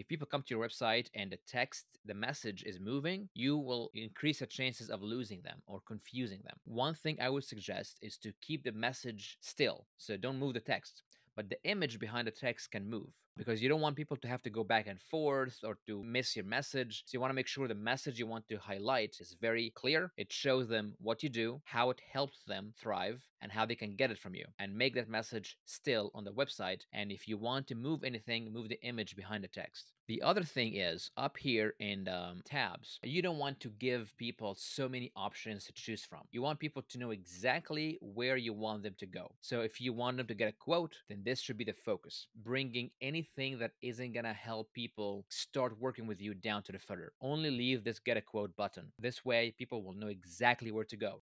If people come to your website and the text, the message is moving, you will increase the chances of losing them or confusing them. One thing I would suggest is to keep the message still. So don't move the text but the image behind the text can move because you don't want people to have to go back and forth or to miss your message. So you want to make sure the message you want to highlight is very clear. It shows them what you do, how it helps them thrive, and how they can get it from you. And make that message still on the website. And if you want to move anything, move the image behind the text. The other thing is up here in um, tabs, you don't want to give people so many options to choose from. You want people to know exactly where you want them to go. So if you want them to get a quote, then this should be the focus. Bringing anything that isn't to help people start working with you down to the footer. Only leave this get a quote button. This way, people will know exactly where to go.